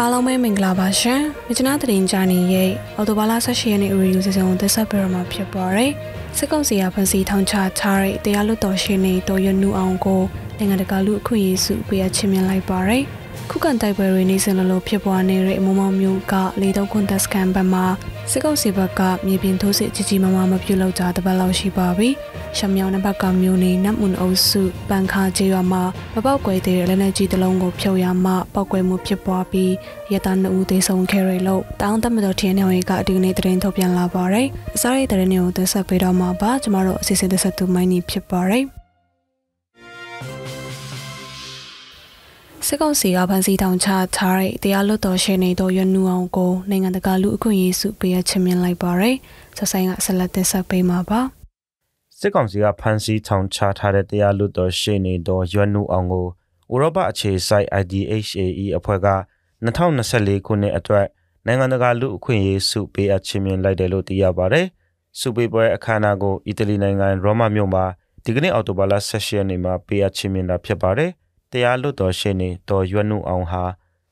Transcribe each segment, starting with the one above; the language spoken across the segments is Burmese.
အားလုံးပဲမင်္ဂလာပါရှင်။မြချနာတရင်ဂျာနီရဲ့အော်တိုဘာလ18ရက်နေ့ရီယူစီစဉ်ကိုသက်ဆက်ပြရမှာဖြစ်ပါတယ်။စစ်ကောင်စီကဖန်စီထောင်ချထားတဲ့တရားလွတ်တော်ရှင်နေတော်ရနူအောင်ကိုနိုင်ငံတကာလူအခွင့်အရေးစုပေးအပ်ချီးမြှင့်လိုက်ပါတယ်။ခုခံတိုက်ပွဲတွေနေစဉ်လိုဖြစ်ပွားနေတဲ့အမုံမောင်မျိုးကလေတုံးခွန်တက်စကန်ဘက်မှာ စစ်ကောင်စီဘက်ကမြေပြင်ထိုးစစ်ကြီးကြီးမားမားမပြုလုပ်ကြတပတ်လောက်ရှိပါပြီ။ရှမ်းမြောင်နယ်ဘက်ကမျိုးနေနတ်မွန်အုပ်စုပန်ခါကျေးရွာမှာမပေါက်ကွဲတဲ့လက်နက်ကြီးတစ်လုံးကိုဖြုတ်ရမှပောက်ကွဲမှုဖြစ်ပွားပြီးရတနအူသေးဆုံးခဲ့ရလို့တောင်းတမတော်ထင်းနေဝေကအဒီကနေ့သတင်းထုတ်ပြန်လာပါတယ်။အစားရတဲ့သတင်းတွေကိုသက်ဆက်ပေးတော့မှာပါ။ကျမတို့အစီအစဉ်သက်ဆက်သူမိုင်းနီဖြစ်ပါတယ်။ စစ်ကောင်စီကဖန်စီတောင်ချထားတဲ့တရားလွတ်တော်ရှင်နေတော်ရနူအောင်ကိုနိုင်ငံတကာလူအခွင့်အရေးစုပေးအပ်ချမြင်လိုက်ပါရယ်ဆက်ဆိုင်ကဆက်လက်တင်ဆက်ပေးမှာပါစစ်ကောင်စီကဖန်စီထောင်ချထားတဲ့တရားလွတ်တော်ရှင်နေတော်ရနူအောင်ကိုဥရောပအခြေစိုက် IDHAE အဖွဲ့က2024ခုနှစ်အတွက်နိုင်ငံတကာလူအခွင့်အရေးစုပေးအပ်ချမြင်လိုက်တယ်လို့သိရပါတယ်စုပေးပွဲအခမ်းအနားကိုအီတလီနိုင်ငံရောမမြို့မှာဒီကနေ့အောက်တိုဘာလ16ရက်နေ့မှာပေးအပ်ချမြင်တာဖြစ်ပါတယ်။ တရားလွတ်တော်ရှေ့နေတော်ရွတ်နုအောင်ဟာ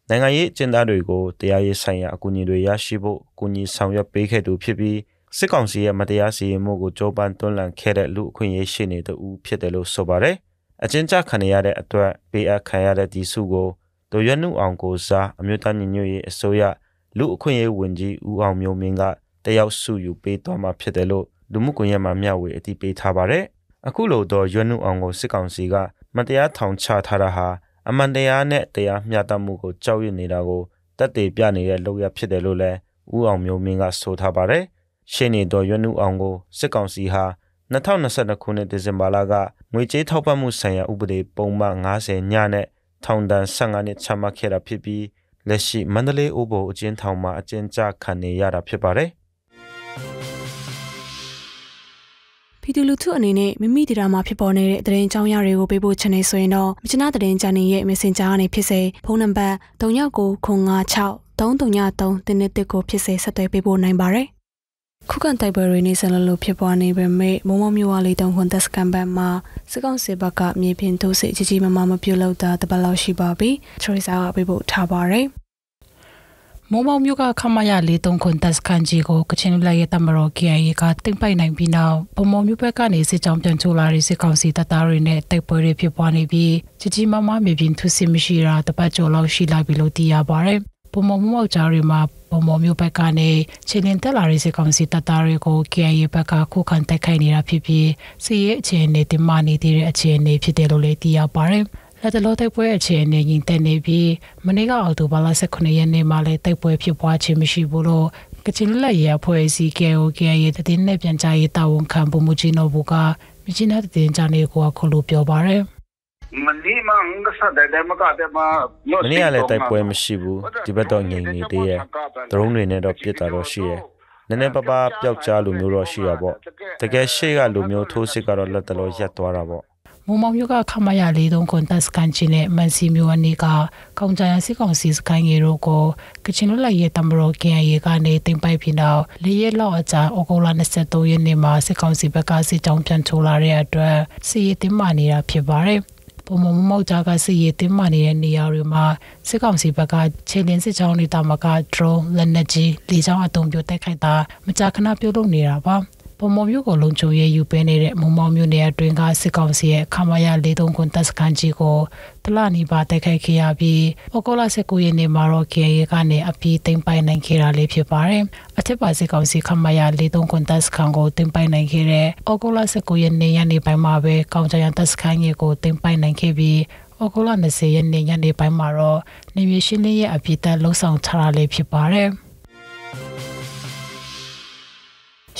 နိုင်ငံရေးအကျဉ်းသားတွေကိုတရားရေးဆိုင်ရာအကူအညီတွေရရှိဖို့အကူအညီဆောင်ရွက်ပေးခဲ့သူဖြစ်ပြီးစစ်ကောင်စီရဲ့မတရားစီရင်မှုကိုကြိုးပမ်းတွန်းလှန်ခဲ့တဲ့လူအခွင့်အရေးရှေ့နေတူဖြစ်တယ်လို့ဆိုပါတယ်။အကျဉ်းချခံရတဲ့အတွက်ပေးအပ်ခံရတဲ့ဒီစုကိုတော်ရွတ်နုအောင်ကိုစားအမျိုးသားညီညွတ်ရေးအစိုးရလူအခွင့်အရေးဝန်ကြီးဦးအောင်မျိုးမင်းကတယောက်စုယူပေးသွားမှာဖြစ်တယ်လို့လူမှုကွန်ရက်မှာမျှဝေအသိပေးထားပါတယ်။အခုလိုတော့ရွတ်နုအောင်ကိုစစ်ကောင်စီက မတရားထောင်ချထားတာဟာအမှန်တရားနဲ့တရားမျှတမှုကိုကြောက်ရွံ့နေတာကိုတက်တည်ပြနေတဲ့လုပ်ရဖြစ်တယ်လို့လည်းဦးအောင်မျိုးမင်းကဆိုထားပါတယ်။ရှင်းနေတော်ရွနုအောင်ကိုစစ်ကောင်စီဟာ2022ခုနှစ်ဒီဇင်ဘာလကငွေကြေးထောက်ပံ့မှုဆိုင်ရာဥပဒေပုံမှန်90ညနဲ့ထောင်ဒဏ်15နှစ်ချမှတ်ခဲ့တာဖြစ်ပြီးလက်ရှိမန္တလေးဥပ္ပိုလ်အကျဉ်းထောင်မှာအကျဉ်းချခံနေရတာဖြစ်ပါတယ်။ ပြည်သူလူထုအနေနဲ့မိမိတရားမှာဖြစ်ပေါ်နေတဲ့သတင်းကြောင်းရတွေကိုပေးဖို့ချင်နေဆိုရင်တော့မြချနာသတင်းချန်နယ်ရဲ့ Messenger ကနေဖြစ်စေဖုန်းနံပါတ်3996 333တင်းတစ်ကိုဖြစ်စေဆက်သွယ်ပေးဖို့နိုင်ပါတယ်။ခုခံတိုက်ပွဲတွေနေစလလို့ဖြစ်ပွားနေပေမဲ့မုံမမျိုးဝါလေးတုံခွန်တက်စကန်ဘတ်မှာစကောက်စစ်ဘက်ကမြေပြင်ထိုးစစ်ကြီးကြီးမားမားမပြုတ်လောက်တာတပတ်လောက်ရှိပါပြီ။ထရီဆာကပေးဖို့ထားပါတယ်။ မောမောမျိုးကခမရလေးတုံခွန်တက်စကန်ကြီးကိုကချင်လူလိုက်ရဲ့တမတော် KIA ကတင်ပိုက်နိုင်ပြီးနောက်ဗမောမျိုးဘက်ကနေစစ်ကြောင်းပြန်ချိုးလာတဲ့စစ်ကောင်စီတပ်သားတွေနဲ့တိုက်ပွဲတွေဖြစ်ပွားနေပြီးကြီးကြီးမားမားမြေပြင်ထုစစ်မရှိတာတပတ်ကျော်လောက်ရှိလာပြီလို့သိရပါတယ်ဗမောမောကြားတွေမှာဗမောမျိုးဘက်ကနေခြေလင်းတက်လာတဲ့စစ်ကောင်စီတပ်သားတွေကို KIA ဘက်ကခုခံတိုက်ခိုက်နေတာဖြစ်ပြီးစစ်ရေးအခြေအနေတင်မာနေသေးတဲ့အခြေအနေဖြစ်တယ်လို့လည်းသိရပါတယ်။ လက်တလောတိုက်ပွဲအခြေအနေရင်တက်နေပြီးမနေ့ကအောက်တိုဘာလ18ရက်နေ့မှာလည်းတိုက်ပွဲဖြစ်ပွားခြင်းမရှိဘူးလို့ကချင်လက်ရအဖွဲ့အစည်း KOK ရဲ့တည်င်းနဲ့ပြန်ကြားရေးတာဝန်ခံပုံမကြီးနော်ဘူကမြချင်းတဲ့တည်င်းကြနေကိုအခုလိုပြောပါရယ်မနေ့မှငါစတဲ့ဒမကတဲ့မှာမနေ့ကလည်းတိုက်ပွဲမရှိဘူးဒီဘက်တော့ငြိမ်နေသေးရဲ့ဒရုန်းတွေနဲ့တော့ပြစ်တာတော့ရှိရဲ့နည်းနည်းပါးပါးပျောက်ကြားလိုမျိုးတော့ရှိရပေါ့တကယ်ရှေ့ကလိုမျိုးထိုးစစ်ကတော့လက်တလောရက်သွားတာပေါ့ မုံမောင်မြို့ကခမရလေးတုံးကွန်တက်စကန်ချင်းနဲ့မန်စီမြို့အနေကကောင်ကြရစစ်ကောင်စီစကန်ရီတို့ကိုကချင်လူလိုက်ရဲ့တမရောကင်ရီကနေတင်ပိုက်ပြီးနောက်လေးရက်လောက်အကြာဩဂုတ်လ23ရက်နေ့မှာစစ်ကောင်စီဘက်ကစစ်ကြောင်းပြန်ထိုးလာတဲ့အတွက်စီရီတင်မာနေတာဖြစ်ပါတယ်ပုံမမောက်ကြကစီရီတင်မာနေတဲ့နေရာတွေမှာစစ်ကောင်စီဘက်ကခြေလင်းစစ်ကြောင်းတွေတာမက drone လက်နက်ကြီးလေကြောင်းအုံပြုတ်တိုက်ခိုက်တာမကြာခဏပြုတ်လုပ်နေတာပါ။ ပုံမော်မျိုးကိုလုံခြုံရေးယူပေးနေတဲ့မုံမောင်မျိုးနယ်အတွင်းကစစ်ကောင်စီရဲ့ခမာယာ43ခွန်တပ်စခန်းကြီးကိုတလနီပါတိုက်ခိုက်ခဲ့ရပြီးဩဂုတ်လ19ရက်နေ့မှာတော့ KA ကနေအပြေးသိမ်းပိုင်နိုင်ခဲ့တာလေးဖြစ်ပါတယ်။အထက်ပါစစ်ကောင်စီခမာယာ43ခွန်တပ်စခန်းကိုသိမ်းပိုင်နိုင်ခဲ့တဲ့ဩဂုတ်လ19ရက်နေ့ညနေပိုင်းမှာပဲကောင်ချရန်တပ်စခန်းကြီးကိုသိမ်းပိုင်နိုင်ခဲ့ပြီးဩဂုတ်လ20ရက်နေ့ညနေပိုင်းမှာတော့နေမြေရှင်းလင်းရဲ့အပြစ်တက်လှုံ့ဆော်ထားတာလေးဖြစ်ပါတယ်။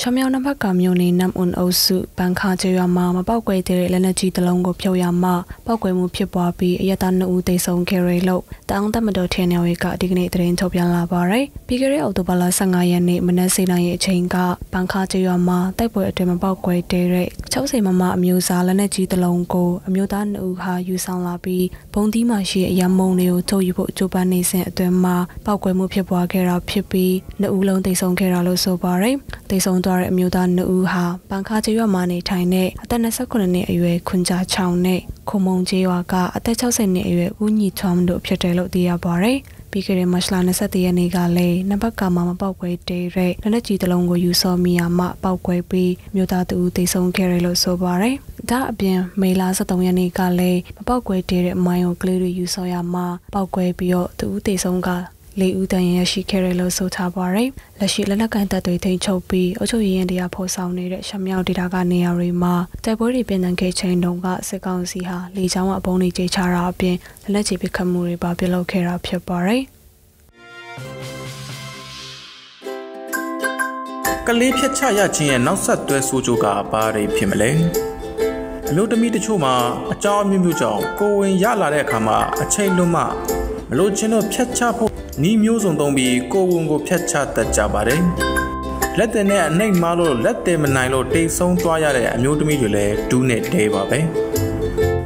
ရှမြောင်းနံပါတ်ကမြို့နယ်နမ်အွန်အုပ်စုဘန်ခါကျေးရွာမှာမပောက်ကွဲတဲ့လက်နက်ကြီးတစ်လုံးကိုဖြုတ်ရမှပောက်ကွဲမှုဖြစ်ပွားပြီးအရတာနှစ်ဦးသေဆုံးခဲ့ရလို့တောင်တမတော်ထင်းနေဝေကဒီကနေ့သတင်းထုတ်ပြန်လာပါတယ်။ပြီးခဲ့တဲ့အောက်တိုဘာလ15ရက်နေ့မနက်7:00နာရီအချိန်ကဘန်ခါကျေးရွာမှာတိုက်ပွဲအတွင်းမပောက်ကွဲတဲ့60မမအမျိုးအစားလက်နက်ကြီးတစ်လုံးကိုအမျိုးသားနှစ်ဦးဟာယူဆောင်လာပြီးဘုံသီးမှရှိအရမုံတွေကိုထုတ်ယူဖို့ကြိုးပမ်းနေစဉ်အတွင်းမှာပောက်ကွဲမှုဖြစ်ပွားခဲ့တာဖြစ်ပြီးနှစ်ဦးလုံးသေဆုံးခဲ့တာလို့ဆိုပါတယ်။သေဆုံးသွားတဲ့အမျိုးသားနှစ်ဦးဟာပန်ခါကျေးရွာမှာနေထိုင်တဲ့အသက်29နှစ်အရွယ်ခွန်ကြာချောင်းနဲ့ခုံမုံကျေးရွာကအသက်60နှစ်အရွယ်ဦးညီထွန်းတို့ဖြစ်တယ်လို့သိရပါတယ်။ပြီးခဲ့တဲ့မတ်လ23ရက်နေ့ကလည်းနံပါတ်ကာမှာမပေါက်ကွဲတဲ့ရက်လက်နက်ကြီးတစ်လုံးကိုယူဆော်မိယာမှပေါက်ကွဲပြီးမြို့သားသူတိတ်ဆုံးခဲ့တယ်လို့ဆိုပါတယ်။ဒါအပြင်မေလ23ရက်နေ့ကလည်းမပေါက်ကွဲတဲ့မိုင်းကိုကလေးတွေယူဆော်ရမှပေါက်ကွဲပြီးတော့သူတိတ်ဆုံးက လေးဦးတန်ရရှိခဲ့တယ်လို့ဆိုထားပါရယ်လက်ရှိလက်နက်ကန်တပ်တွေထိန်းချုပ်ပြီးအုပ်ချုပ်ရေးရင်တရားဖော်ဆောင်နေတဲ့ရှမြောက်ဒေတာကနေရာတွေမှာတိုက်ပွဲတွေပြင်နှံခဲ့ချိန်တုန်းကစစ်ကောင်စီဟာလေကြောင်းအပုံတွေကြေချတာအပြင်လက်နက်ကြီးပစ်ခတ်မှုတွေပါပြုလုပ်ခဲ့တာဖြစ်ပါရယ်ကလေးဖြတ်ချရခြင်းရဲ့နောက်ဆက်တွဲဆိုးကျိုးကဘာတွေဖြစ်မလဲအမျိုးသမီးတချို့မှာအကြောင်းအမျိုးမျိုးကြောင့်ကိုယ်ဝင်ရလာတဲ့အခါမှာအချိန်လွန်မှမလို့ချင်းတို့ဖြတ်ချဖို့ နီးမျိုးစုံသုံးပြီးကိုယ်ဝင်ကိုဖြတ်ချတတ်ကြပါတယ်လက်တင်နဲ့အနှိမ်မားလို့လက်တင်မနိုင်လို့တိတ်ဆုံးသွားရတဲ့အမျိုးသမီးတွေလည်းဒူးနဲ့တဲပါပဲ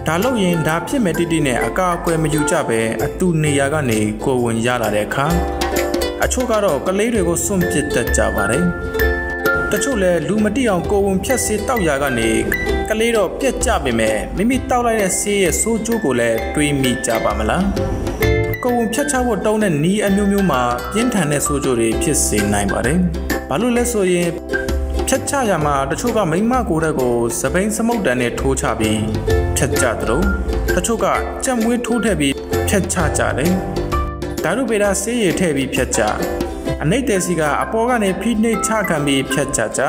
ဒါလို့ရင်ဒါဖြစ်မဲ့တိတိနဲ့အကာအကွယ်မယူကြပဲအတူနေရာကနေကိုယ်ဝင်ရလာတဲ့အခါအချို့ကတော့ကလေးတွေကိုစွန့်ပစ်တတ်ကြပါတယ်တချို့လည်းလူမတိအောင်ကိုဝင်ဖြတ်စေးတောက်ရာကနေကလေးတော့ပြက်ကြပေမဲ့မိမိတောက်လိုက်တဲ့ဆေးရဲ့ဆိုးကျိုးကိုလည်းတွေးမိကြပါမလား ကိုဝင်ဖြတ်ချဖို့တောင်းတဲ့နီးအမျိုးမျိုးမှာပြင်းထန်တဲ့ဆိုးကျိုးတွေဖြစ်စေနိုင်ပါတယ်ဘာလို့လဲဆိုရင်ဖြတ်ချရမှာတချို့ကမိမကိုယ်တက်ကိုစပိန်စမုတ်တန်နဲ့ထိုးချပြီးဖြတ်ချသလိုတချို့ကကြက်မွေးထိုးထည့်ပြီးဖြတ်ချကြတယ်ဓာတုပေတာဆေးရည်ထည့်ပြီးဖြတ်ချအနိတ်တဲစီကအပေါ်ကနေဖိနှိပ်ချခံပြီးဖြတ်ချကြ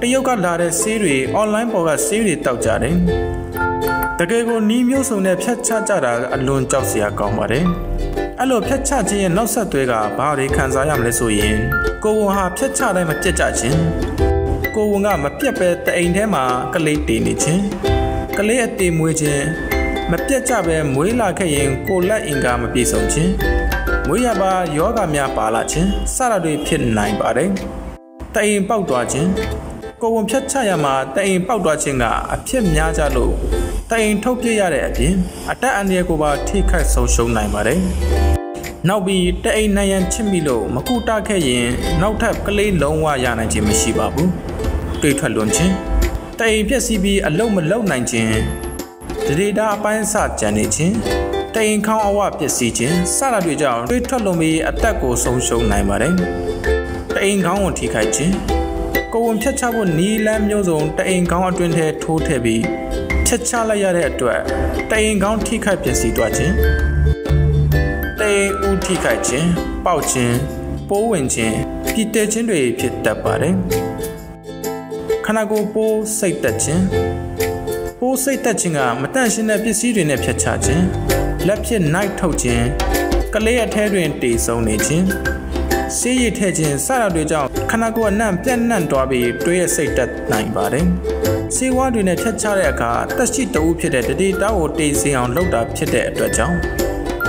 တရုတ်ကလာတဲ့ဆေးတွေအွန်လိုင်းပေါ်ကဆေးတွေတောက်ကြတယ် တကယ်ကိုနီးမျိုးစုံနဲ့ဖြတ်ချကြတာအလွန်ကြောက်စရာကောင်းပါတယ်အဲ့လိုဖြတ်ချခြင်းရဲ့နောက်ဆက်တွဲကဘာတွေခံစားရမလဲဆိုရင်ကိုဝန်ဟာဖြတ်ချတိုင်းမပြတ်ကြခြင်းကိုဝန်ကမပြတ်ပဲတအိမ်ထဲမှာကလေးတည်နေခြင်းကလေးအသေးမွေးခြင်းမပြတ်ကြပဲမွေးလာခဲ့ရင်ကိုလက်အင်္ကာမပြည့်စုံခြင်းမွေးရပါယောဂများပါလာခြင်းစတာတွေဖြစ်နိုင်ပါတယ်တအိမ်ပေါက်သွားခြင်းကိုဝန်ဖြတ်ချရမှာတအိမ်ပေါက်သွားခြင်းကအဖြစ်များကြလို့ တအိမ်ထုတ်ပြရတဲ့အပြင်အတက်အန္တရာယ်ကိုပါထိခိုက်ဆုံးရှုံးနိုင်ပါတယ်နောက်ပြီးတအိမ်နိုင်ရန်ချစ်မိလို့မကူတာခဲ့ရင်နောက်ထပ်ကလေးလုံးဝရနိုင်ခြင်းမရှိပါဘူးတွေးထွက်လွန်ခြင်းတအိမ်ပြက်စီးပြီးအလုံးမလုံးနိုင်ခြင်းဒေတာအပိုင်းစကြံနေခြင်းတိမ်ခေါင်းအဝပစ္စည်းခြင်းစတာတွေကြောင့်တွေးထွက်လွန်ပြီးအသက်ကိုဆုံးရှုံးနိုင်ပါတယ်။တိမ်ခေါင်းကိုထိခိုက်ခြင်းကိုဝန်ဖြတ်ချဖို့နီလန်းမျိုးစုံတိမ်ခေါင်းအတွင်းထဲထိုးထည့်ပြီး ဖြတ်ချလိုက်ရတဲ့အတွက်တိမ်ခေါင်းထိခိုက်ပစ္စည်းသွားခြင်းတိမ်ဦးထိခိုက်ခြင်းပေါက်ခြင်းပိုးဝင်ခြင်းပြည်တဲခြင်းတွေဖြစ်တတ်ပါတယ်။ခန္ဓာကိုယ်ပိုးစိတ်သက်ခြင်းပိုးစိတ်သက်ခြင်းကမတန့်ရှင်းတဲ့ပစ္စည်းတွေနဲ့ဖြတ်ချခြင်းလက်ဖြစ်နိုင်ထုတ်ခြင်းကလေးအထဲတွင်တည်ဆုံးနေခြင်းဆေးရည်ထည့်ခြင်းစတာတွေကြောင့်ခန္ဓာကိုယ်အနှံ့ပြန့်နှံ့သွားပြီးတွေးရစိတ်တက်နိုင်ပါတယ် ဆေးဝါးတွေနဲ့ဖြတ်ချတဲ့အခါတက်ရှိတဦးဖြစ်တဲ့တတိတောက်ကိုတည်စင်အောင်လုပ်တာဖြစ်တဲ့အတွက်ကြောင့်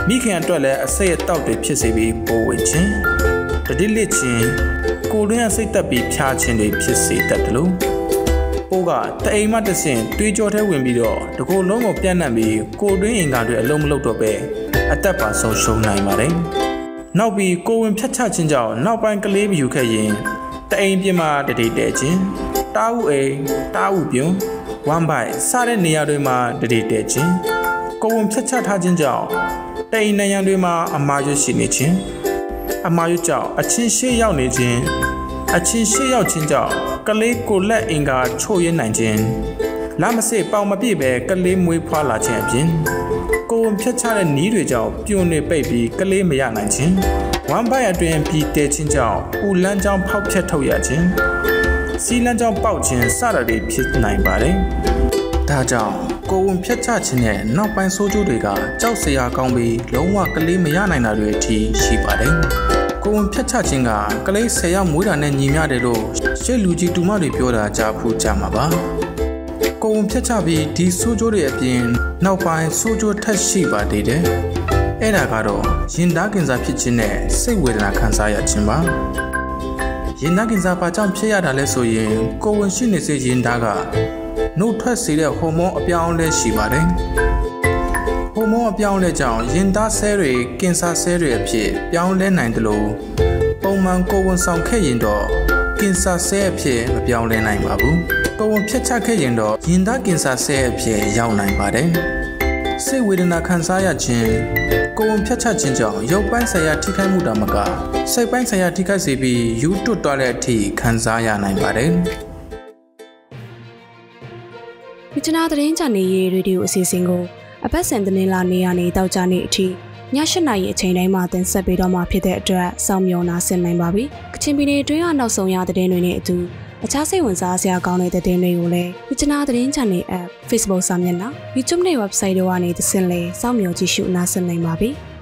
မိခင်အတွက်လည်းအစိတ်အတောက်တွေဖြစ်စေပြီးပိုးဝင်ခြင်းတတိလစ်ခြင်းကိုယ်တွင်းအစိတ်တက်ပြီးဖြားခြင်းတွေဖြစ်စေတတ်တယ်လို့ပိုးကတအိမ်မှတဆင့်တွေးကြောထဲဝင်ပြီးတော့တကိုယ်လုံးကိုပြန့်နှံ့ပြီးကိုယ်တွင်းအင်္ဂါတွေအလုံးမလုံးတော့ပဲအသက်ပါဆုံးရှုံးနိုင်ပါတယ်။နောက်ပြီးကိုဝင်ဖြတ်ချခြင်းကြောင့်နောက်ပိုင်းကလေးမယူခဲ့ရင်တအိမ်ပြင်းမှာတတိတဲခြင်း တားဥအိမ်တားဥပြုံဝမ်ဘိုင်စတဲ့နေရာတွေမှာတတိတဲခြင်းကိုဝင်ဖြတ်ချထားခြင်းကြောင့်တအိမ်နေရာတွေမှာအမာရွရှိနေခြင်းအမာရွကြောင့်အချင်းရှေ့ရောက်နေခြင်းအချင်းရှေ့ရောက်ခြင်းကြောင့်ကလေးကိုလက်အင်္ဂါချို့ရနိုင်ခြင်းလမ်းမစစ်ပေါင်မပြည့်ပဲကလေးမွေးဖွားလာခြင်းအပြင်ကိုယ်ဖြတ်ချတဲ့နီးတွေကြောင့်ပြုံနေပိတ်ပြီးကလေးမရနိုင်ခြင်းဝမ်ဘိုင်အတွင်ပြီးတဲခြင်းကြောင့်ပူလန်းကြောင့်ဖောက်ဖြတ်ထုတ်ရခြင်း စီလန်းကြောင့်ပေါက်ခြင်းစတာတွေဖြစ်နိုင်ပါတယ်ဒါကြောင့်ကိုယ်ဝင်ဖြတ်ချခြင်းနဲ့နောက်ပိုင်းဆိုးကျိုးတွေကကြောက်စရာကောင်းပြီးလုံးဝကလေးမရနိုင်တာတွေအထိရှိပါတယ်ကိုဝန်ဖြတ်ချခြင်းကကလေး၁၀ယောက်မွေးတာနဲ့ညီမျှတယ်လို့ရှေ့လူကြီးတူမတွေပြောတာကြားဖူးကြမှာပါကိုဝန်ဖြတ်ချပြီးဒီဆိုးကျိုးတွေအပြင်နောက်ပိုင်းဆိုးကျိုးထက်ရှိပါသေးတယ်အဲ့ဒါကတော့ရင်သားကင်ဆာဖြစ်ခြင်းနဲ့စိတ်ဝေဒနာခံစားရခြင်းပါ ရင်သားကင်ဆာဘာကြောင့်ဖြစ်ရတာလဲဆိုရင်ကိုဝန်ရှိနေစေရင်သားကနှုတ်ထွက်စေတဲ့ဟော်မုန်းအပြောင်းအလဲရှိပါတယ်ဟိုမုန်းအပြောင်းလဲကြောင့်ရင်သားဆဲတွေကင်ဆာဆဲတွေအဖြစ်ပြောင်းလဲနိုင်တယ်လို့ပုံမှန်ကိုဝန်ဆောင်ခဲ့ရင်တော့ကင်ဆာဆဲအဖြစ်မပြောင်းလဲနိုင်ပါဘူးကိုဝန်ဖြတ်ချခဲ့ရင်တော့ရင်သားကင်ဆာဆဲအဖြစ်ရောက်နိုင်ပါတယ် စိတ်ဝေဒနာခံစားရခြင်းကိုယ်ဝန်ဖြတ်ချက်ခြင်းကြောင့်ရုပ်ပိုင်းဆိုင်ရာထိခိုက်မှုတောင်မကစိတ်ပိုင်းဆိုင်ရာထိခိုက်စေပြီးယူတွတ်သွားတဲ့အထိခံစားရနိုင်ပါတယ်မြချနာသတင်းချန်နေရေးရေဒီယိုအစီအစဉ်ကိုအပတ်စဉ်သတင်းလာနေရနေတောက်ကြနေအထိည၈နာရီအချိန်တိုင်းမှာတင်ဆက်ပေးတော့မှာဖြစ်တဲ့အတွက်စောင့်မျှော်နာဆင်နိုင်ပါပြီ။ကချင်ပြည်နယ်အတွင်းကနောက်ဆုံးရသတင်းတွေနဲ့အတူ အခြားစိတ်ဝင်စားစရာကောင်းတဲ့သတင်းတွေကိုလည်းမြချနာသတင်းချန်နေ app Facebook စာမျက်နှာ YouTube နဲ့ website တို့ကနေသင်လဲစောင့်မျှော်ကြည့်ရှုနားဆင်နိုင်ပါပြီ။